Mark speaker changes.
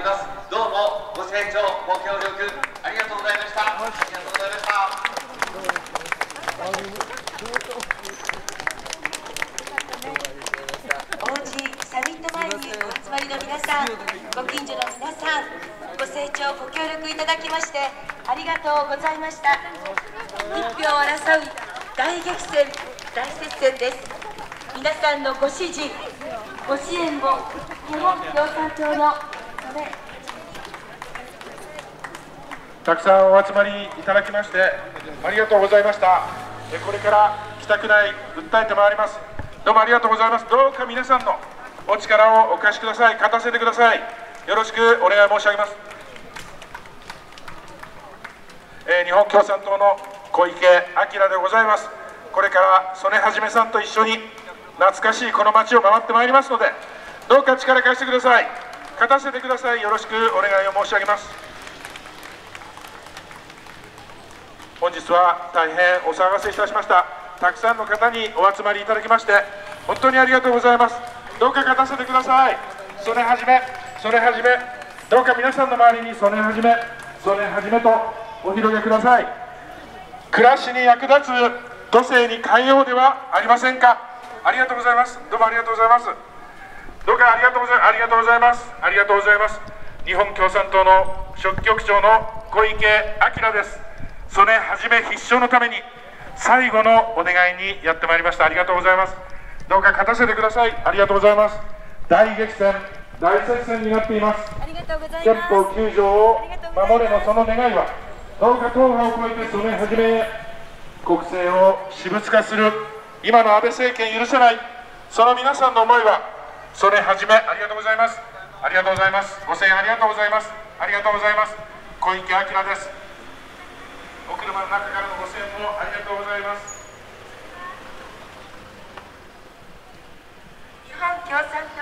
Speaker 1: ります。どうもご清聴ご協力ありがとうございました。ありがとうございました。
Speaker 2: 王子サミット前にお集まりの皆さんご近所の皆さんご清聴ご協力いただきましてありがとうございました。一票を争う大激戦大接戦です。皆さんのご支持ご支援を日本共産党のた
Speaker 3: くさんお集まりいただきましてありがとうございました。えこれから北区内訴えてまいります。どうもありがとうございます。どうか皆さんのお力をお貸しください。勝たせてください。よろしくお願い申し上げます、えー日本共産党の小池晃でございます。これから曽根はじめさんと一緒に懐かしいこの街を回ってまいりますのでどうか力貸してください。勝たせてください。よろしくお願いを申し上げます。本日は大変お騒がせいたしました。たくさんの方にお集まりいただきまして本当にありがとうございます。どうか勝たせてください。それはじめそれはじめどうか皆さんの周りにそれはじめそれはじめとお広げください。暮らしに役立つ土星に変えようではありませんか。ありがとうございます。どうもありがとうございます。どうかありがとうございます。ありがとうございます。ありがとうございます日本共産党の書記局長の小池晃です。それはじめ必勝のために最後のお願いにやってまいりました。ありがとうございます。どうか勝たせてください。ありがとうございます。大激戦大接戦になっています。
Speaker 2: ありがとうござい
Speaker 3: 憲
Speaker 2: ます。
Speaker 3: 法9条を守れのその願いはどうか党派を超えてそれはじめへ国政を私物化する。今の安倍政権許せない。その皆さんの思いはそれはじめありがとうございます。ありがとうございます。ご声援ありがとうございます。ありがとうございます。小池晃です。お車の中からのご声援もありがとうございます。
Speaker 2: 日本共産党